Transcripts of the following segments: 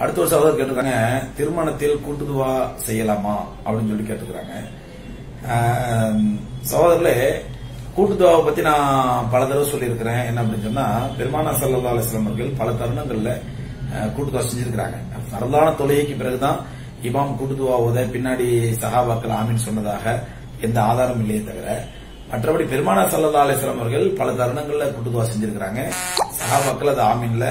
அடுத்த ஒரு சகோதரர் கேட்டிருக்காங்க திருமணத்தில் கூட்டுதுவா செய்யலாமா? அப்படின்னு சொல்லி கேட்டிருக்காங்க ஆஹ், சகோதரர்களே கூட்டுதுவாவை பத்தி நான் பல தடவை சொல்லியிருக்கிறேன். என்ன அப்படின்னு சொன்னா பெருமானா சல்லா அலிஸ்லாம் அவர்கள் பல தருணங்கள்ல ஆஹ், கூட்டுதுவா செஞ்சிருக்கிறாங்க. பரலான தொழுகைக்கு பிறகுதான் இமாம் கூட்டுதுவா ஓத பின்னாடி சஹாபாக்கள் ஆமீன் சொன்னதாக எந்த ஆதாரம் இல்லையே தவிர மற்றபடி பெருமானா சல்லா அலிஸ்லாம் அவர்கள் பல தருணங்கள்ல கூட்டுதுவா செஞ்சிருக்கிறாங்க. சஹாபாக்கள் அது ஆமீன்ல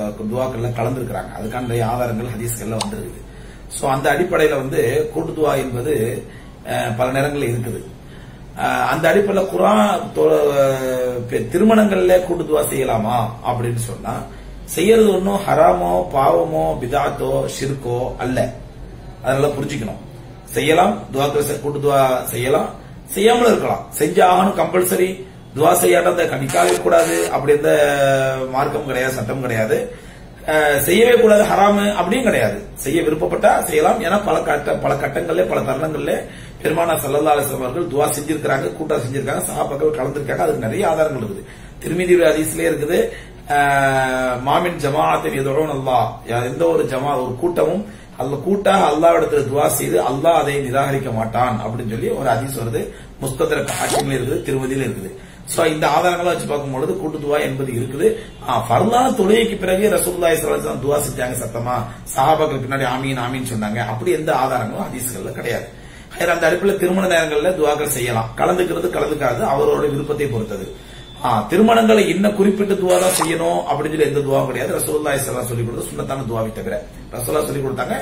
துவாக்கள்ல கலந்துருக்கிறாங்க. அதுக்கான நிறைய ஆதாரங்கள் ஹதீஸ்கள்ல வந்துருக்குது. ஸோ அந்த அடிப்படையில வந்து கூட்டுதுவா என்பது பல நேரங்களில் இருக்குது. அந்த அடிப்படையில் குரான் தொ- பெ- திருமணங்கள்ல கூட்டுதுவா செய்யலாமா? அப்படின்னு சொன்னா செய்யறது ஒன்றும் ஹராமோ பாவமோ பிதாத்தோ ஷிர்கோ அல்ல. அதனால புரிஞ்சுக்கணும். செய்யலாம் துவாக்கள் கூட்டு துவா செய்யலாம். செய்யாமலும் இருக்கலாம். செஞ்சாகணும் கம்பல்சரி துவா செய்யாட்ட கணிக்காவே கூடாது. அப்படி எந்த மார்க்கம் கிடையாது சட்டம் கிடையாது. செய்யவே கூடாது ஹராமு அப்படியும் கிடையாது. செய்ய விருப்பப்பட்டா செய்யலாம். ஏன்னா பல கட்ட பல கட்டங்கள்ல பல தருணங்கள்ல பெருமானா சல்லல்லா அலிஸ்லாம் அவர்கள் துவா செஞ்சிருக்கிறாங்க கூட்டா செஞ்சிருக்காங்க சஹாபாக்கள் கலந்துருக்காங்க. அதுக்கு நிறைய ஆதாரங்கள் இருக்குது. திருமதி ஹதீஸ்லயே இருக்குது மாமின் ஜமாஅத்தின் எதோடும் அல்லாஹ். எந்த ஒரு ஜமா ஒரு கூட்டமும் அல்ல கூட்டாக அல்லாவிடத்தில் துவா செய்து அல்லாஹ் அதை நிராகரிக்க மாட்டான் அப்படின்னு சொல்லி ஒரு ஹதீஸ் வருது. முஸ்தத்திர ஹாக்கிமில் இருக்குது திருமதியில இருக்குது. சோ இந்த ஆதாரங்களை வச்சு பார்க்கும்பொழுது கூட்டு துவா என்பது இருக்குது. ஆ, ஃபர்லான தொழுகைக்கு பிறகு ரசூல்லாய் ஸல்லல்லாஹு துவா செஞ்சாங்க சத்தமா? சஹாபாக்கள் பின்னாடி ஆமீன் ஆமீன் சொன்னாங்க. அப்படி எந்த ஆதாரங்களும் ஹதீஸ்கள்ல கிடையாது. அந்த அடிப்படையில் திருமண நேரங்களில் துவாக்கள் செய்யலாம். கலந்துக்கிறது கலந்துக்காது அவரோட விருப்பத்தை பொறுத்தது. திருமணங்களை இன்ன குறிப்பிட்டு துவா தான் செய்யணும் அப்படின்னு சொல்லி எந்த துவாவும் கிடையாது. ரசோல்லா இஸ்லாம் சொல்லி கொடுத்து சுண்ணத்தான துவாவை தவிர. ரசோல்லா சொல்லி கொடுத்தாங்க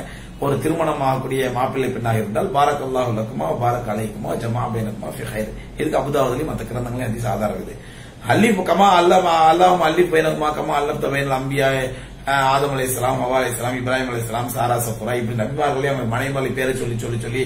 ஒரு திருமணம் ஆகக்கூடிய மாப்பிள்ளை பெண்ணாக இருந்தால் பாரக் அல்லாஹு லக்குமா பாரக் அலைக்குமா ஜமா பைனக்குமா ஃபிஹைர் இதுக்கு அபுதாவதுலையும் மற்ற கிரந்தங்களையும் அதிக ஆதாரம் இருக்குது அல்லிப் கமா அல்லாஹ் அல்லாஹும் அல்லிப் பைனக்குமா கமா அல்லப் தபைனல் அம்பியா ஆதம் அலி இஸ்லாம் அவா இஸ்லாம் இப்ராஹிம் அலி இஸ்லாம் சாரா சஃபுரா இப்படி நபிமார்களே அவன் மனைமலை பேரை சொல்லி சொல்லி சொல்லி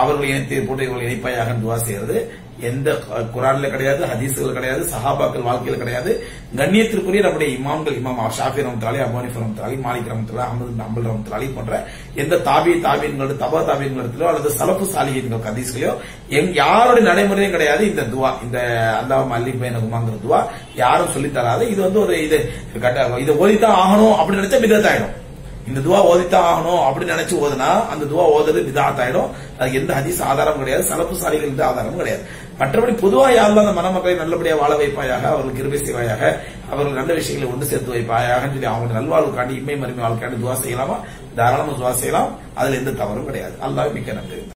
அவர்களை இணைத்து போட்டு இவர்கள் இணைப்பாயாக துவா செய்யறது எந்த குரான்ல கிடையாது ஹதீஸ்கள் கிடையாது சஹாபாக்கள் வாழ்க்கையில கிடையாது. கண்ணியத்திற்குரிய நம்முடைய இமாம்கள் இமாம் ஷாஃபி ரமத்தாலி அபானிஃப் ரமத்தாலி மாலிக் ரமத்தாலி அமது அம்பல் ரமத்தாலி போன்ற எந்த தாபி தாபியன்கள் தபா தாபியன்களோ அல்லது சலப்பு சாலிகள் ஹதீஸ்களையோ எங் யாருடைய நடைமுறையும் கிடையாது. இந்த துவா இந்த அல்லாஹ் அல்லி பைனகுமாங்கிற துவா யாரும் சொல்லித் தராது. இது வந்து ஒரு இது கட்ட- இதை ஓதித்தான் ஆகணும் அப்படின்னு நினைச்சா விதத்தாயிடும் இந்த துவா ஓதித்தான் ஆகணும் அப்படின்னு நினைச்சு ஓதுனா அந்த துவா ஓதுறது விதாத்தாயிடும் அது எந்த ஹதீஸ் ஆதாரம் கிடையாது. சலப்பு சாலிகள் எந்த ஆதாரமும் கிடையாது. மற்றபடி பொதுவாக யாரெல்லாம் அந்த மணமக்களை நல்லபடியாக வாழ வைப்பாயாக அவர்களுக்கு கிருபை செய்வாயாக அவர்கள் நல்ல விஷயங்களை ஒன்று சேர்த்து வைப்பாயாக சொல்லி அவங்க நல்வாழ்வுக்காண்டி இம்மை மருமை வாழ்க்கையாண்டி துவா செய்யலாமா? தாராளமாக துவா செய்யலாம். அதுல எந்த தவறும் கிடையாது. அல்லாவே மிக்க நன்றி.